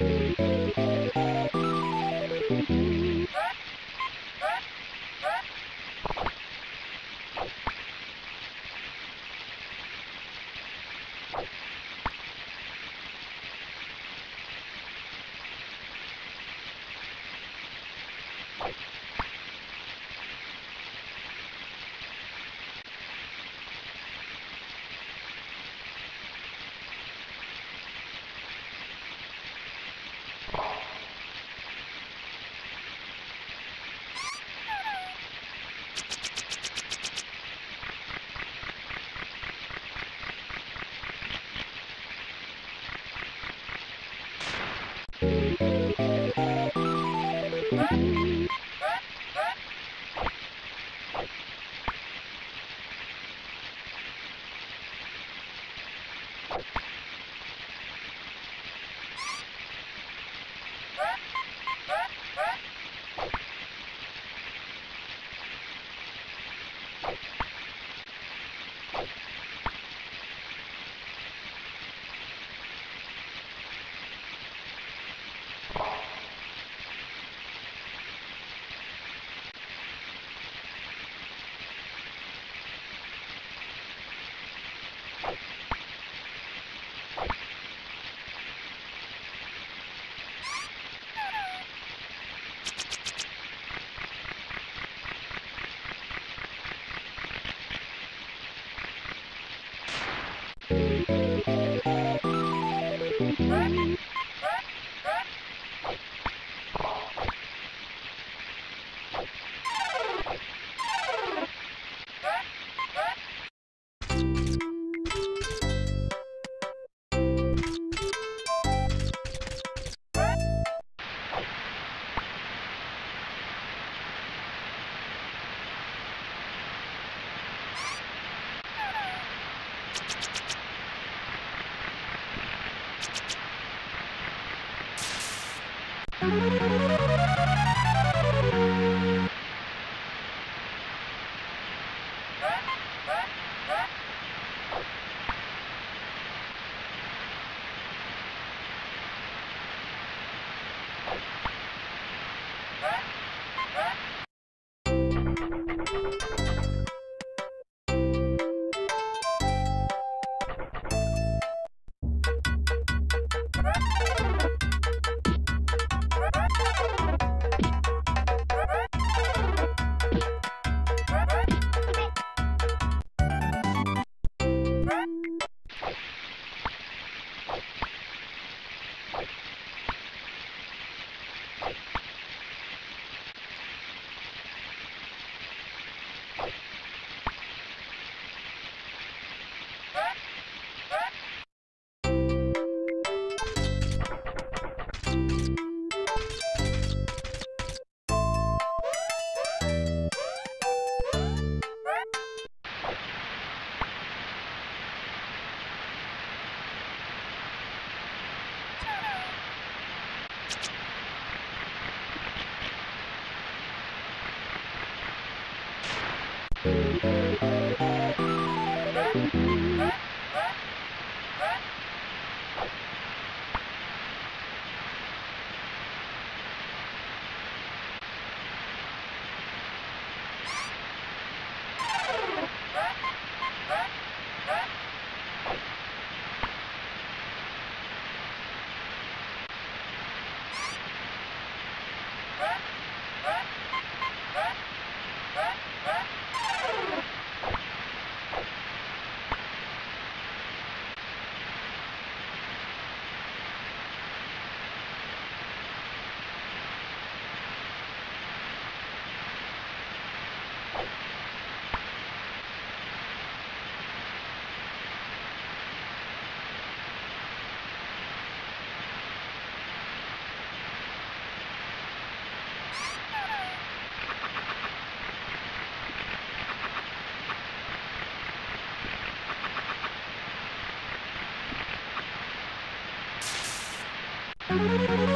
Thank you. you Thank you.